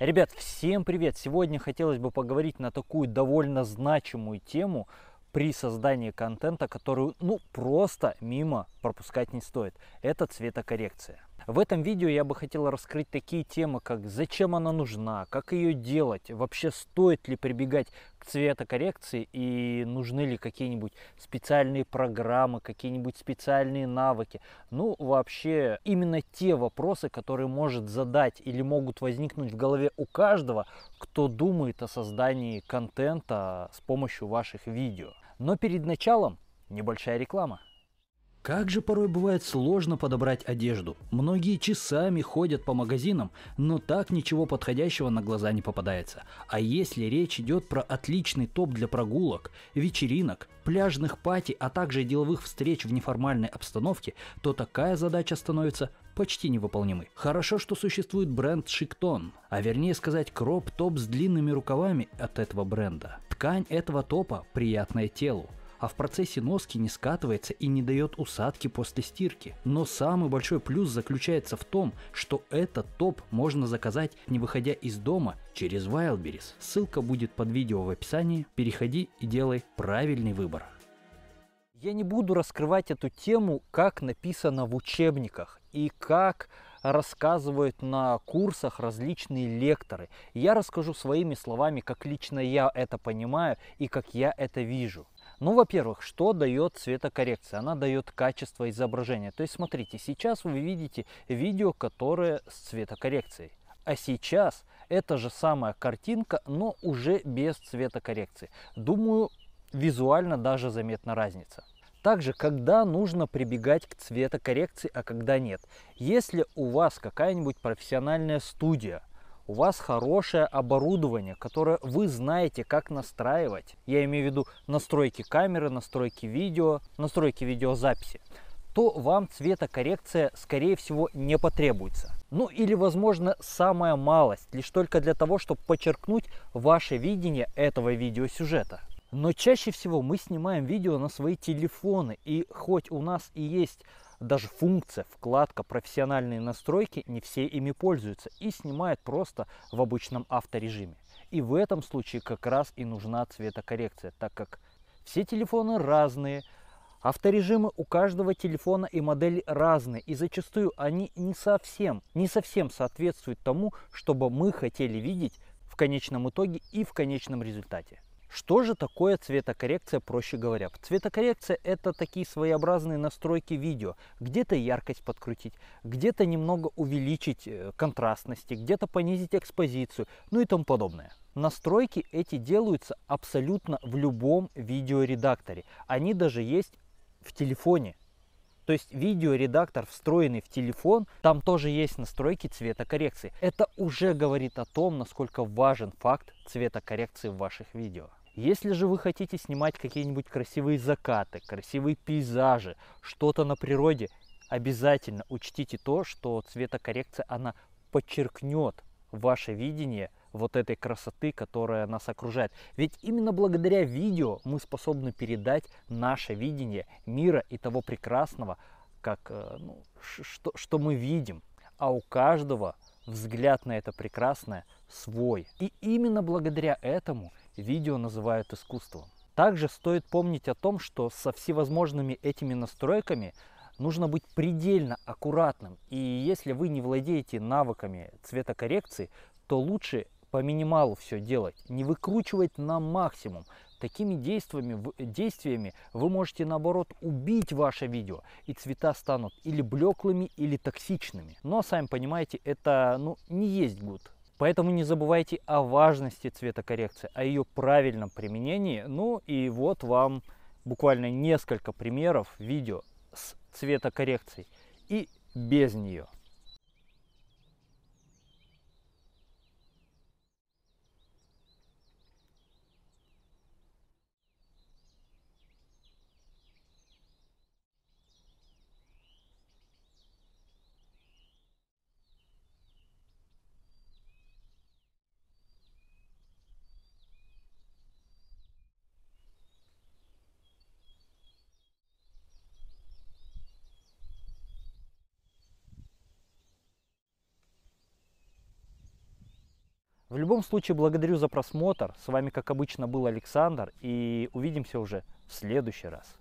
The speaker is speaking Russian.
Ребят, всем привет! Сегодня хотелось бы поговорить на такую довольно значимую тему при создании контента, которую ну просто мимо пропускать не стоит. Это цветокоррекция. В этом видео я бы хотел раскрыть такие темы, как зачем она нужна, как ее делать, вообще стоит ли прибегать к цветокоррекции и нужны ли какие-нибудь специальные программы, какие-нибудь специальные навыки. Ну, вообще, именно те вопросы, которые может задать или могут возникнуть в голове у каждого, кто думает о создании контента с помощью ваших видео. Но перед началом небольшая реклама. Как же порой бывает сложно подобрать одежду. Многие часами ходят по магазинам, но так ничего подходящего на глаза не попадается. А если речь идет про отличный топ для прогулок, вечеринок, пляжных пати, а также деловых встреч в неформальной обстановке, то такая задача становится почти невыполнимой. Хорошо, что существует бренд Шиктон, а вернее сказать кроп-топ с длинными рукавами от этого бренда. Ткань этого топа приятная телу, а в процессе носки не скатывается и не дает усадки после стирки. Но самый большой плюс заключается в том, что этот топ можно заказать не выходя из дома через Wildberries. Ссылка будет под видео в описании, переходи и делай правильный выбор. Я не буду раскрывать эту тему, как написано в учебниках и как рассказывают на курсах различные лекторы. Я расскажу своими словами, как лично я это понимаю и как я это вижу. Ну, во-первых, что дает цветокоррекция? Она дает качество изображения. То есть, смотрите, сейчас вы видите видео, которое с цветокоррекцией. А сейчас эта же самая картинка, но уже без цветокоррекции. Думаю, визуально даже заметна разница. Также, когда нужно прибегать к цветокоррекции, а когда нет. Если у вас какая-нибудь профессиональная студия, у вас хорошее оборудование, которое вы знаете, как настраивать. Я имею в виду настройки камеры, настройки видео, настройки видеозаписи то вам цветокоррекция, скорее всего, не потребуется. Ну или, возможно, самая малость, лишь только для того, чтобы подчеркнуть ваше видение этого видеосюжета. Но чаще всего мы снимаем видео на свои телефоны, и хоть у нас и есть даже функция, вкладка профессиональные настройки, не все ими пользуются и снимают просто в обычном авторежиме. И в этом случае как раз и нужна цветокоррекция, так как все телефоны разные, Авторежимы у каждого телефона и модели разные, и зачастую они не совсем, не совсем соответствуют тому, чтобы мы хотели видеть в конечном итоге и в конечном результате. Что же такое цветокоррекция, проще говоря? Цветокоррекция это такие своеобразные настройки видео. Где-то яркость подкрутить, где-то немного увеличить э, контрастности, где-то понизить экспозицию, ну и тому подобное. Настройки эти делаются абсолютно в любом видеоредакторе. Они даже есть в телефоне. То есть видеоредактор, встроенный в телефон, там тоже есть настройки цветокоррекции. Это уже говорит о том, насколько важен факт цветокоррекции в ваших видео. Если же вы хотите снимать какие-нибудь красивые закаты, красивые пейзажи, что-то на природе, обязательно учтите то, что цветокоррекция, она подчеркнет ваше видение вот этой красоты, которая нас окружает. Ведь именно благодаря видео мы способны передать наше видение мира и того прекрасного, как, э, ну, что, что мы видим. А у каждого взгляд на это прекрасное свой. И именно благодаря этому видео называют искусством. Также стоит помнить о том, что со всевозможными этими настройками нужно быть предельно аккуратным. И если вы не владеете навыками цветокоррекции, то лучше по минималу все делать, не выкручивать на максимум. Такими действиями, действиями вы можете наоборот убить ваше видео, и цвета станут или блеклыми, или токсичными. Но сами понимаете, это ну, не есть гуд. Поэтому не забывайте о важности цветокоррекции, о ее правильном применении. Ну и вот вам буквально несколько примеров видео с цветокоррекцией и без нее. В любом случае, благодарю за просмотр. С вами, как обычно, был Александр. И увидимся уже в следующий раз.